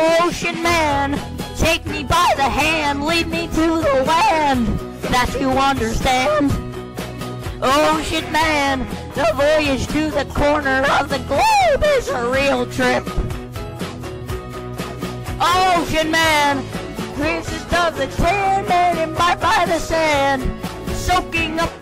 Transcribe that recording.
Ocean man, take me by the hand, lead me to the land that you understand. Ocean man, the voyage to the corner of the globe is a real trip. Ocean man, princess of the tan and bite by the sand, soaking up